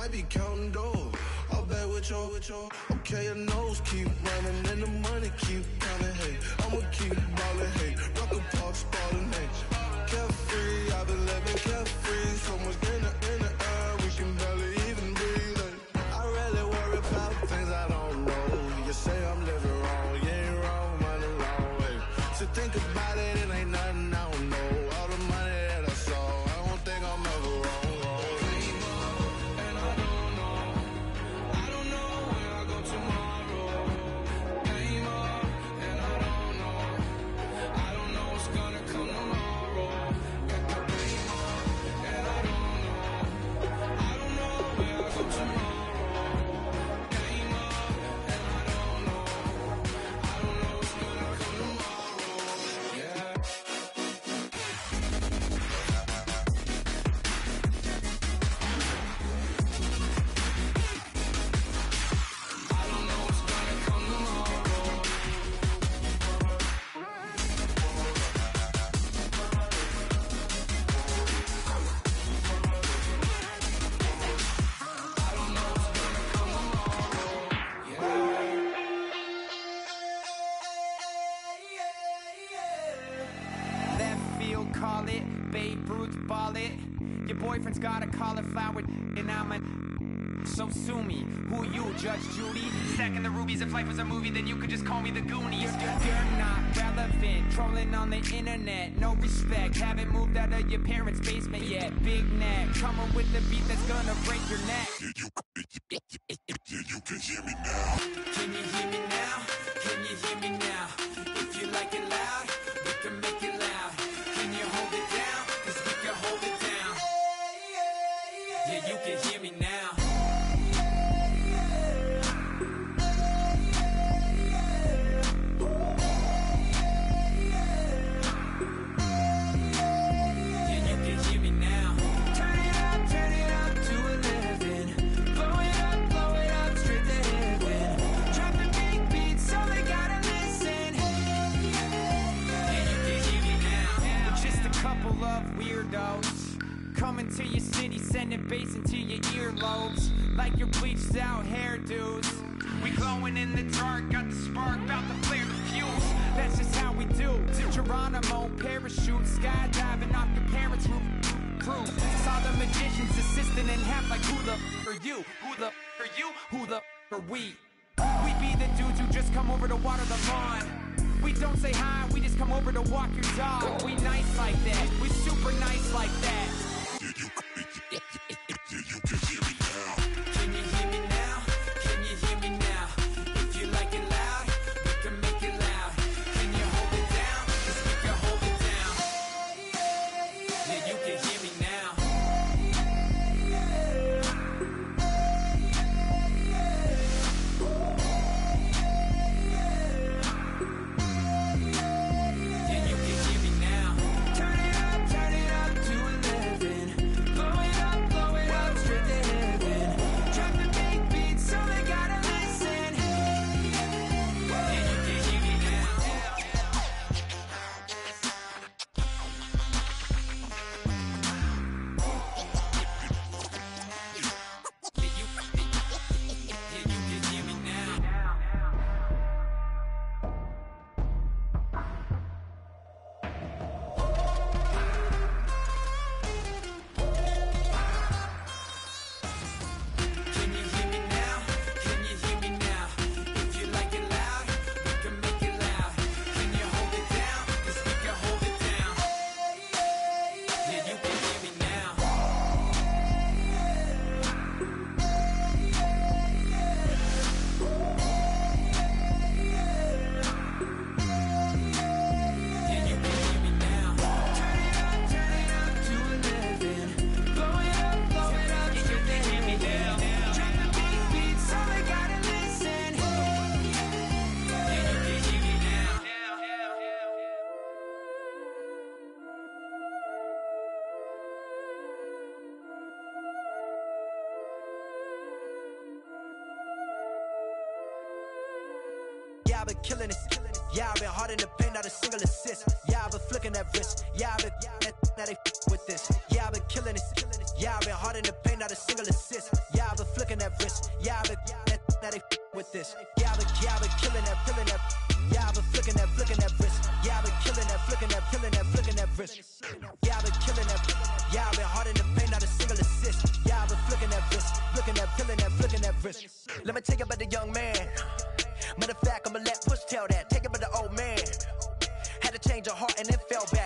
Might be counting dough. I'll bet with your, with your. Okay, your nose keep running and the money keep coming. Hey, I'ma keep ballin'. Hey, rock a park, ballin'. Hey, carefree. I've been living carefree. So much in in the air, we can barely even breathe. Hey, I really worry about things I don't know. You say I'm living wrong, you ain't wrong, man, alone. Hey, so think about it, it ain't nothing I don't know. Call it. Babe Ruth, ball it. Your boyfriend's got a cauliflower, and I'm a. So sue me. Who you, Judge Judy? Stacking the rubies. If life was a movie, then you could just call me the Goonies. You're not relevant. Trolling on the internet. No respect. Haven't moved out of your parents' basement yet. Big neck. Coming with the beat that's gonna break your neck. Yeah, you can hear me now. Yeah, you can hear me now. Turn it up, turn it up to 11. Blow it up, blow it up straight to heaven. Drop the big beats so they gotta listen. Yeah, you can hear me now. Just a couple of weirdos. Coming to your city, sending bass into your earlobes. Like your bleached out hairdos. We glowing in the dark, got the spark, about to flare the fuse. That's just how we do. Geronimo, parachute, skydiving off your parents' roof. Crew. Saw the magician's assistant in half like who the f- are you? Who the f- are you? Who the f- are we? We be the dudes who just come over to water the lawn. We don't say hi, we just come over to walk your dog. We nice like that, we super nice like that. Killing this. Yeah, I've been hard in the paint, not a single assist. Yeah, I've been flicking that wrist. Yeah, I've been that, now they with this. Yeah, I've been killing it. Yeah, I've been hard in the paint, not a single assist. Yeah, I've been flicking that wrist. Yeah, I've been that, now they with this. Yeah, I've been, yeah, I've been killing that, killing that. Yeah, I've been flicking that, flicking that wrist. Yeah, I've been killing that, flicking that, killing that, flicking that wrist. Yeah, I've been killing that. Yeah, I've been hard in the paint, not a single assist. Yeah, I've been flicking that wrist, flicking that, killing that, flicking that wrist. Let me tell you about the Matter of fact, I'ma let push tell that. Take it by the old man. Had to change her heart and it fell back.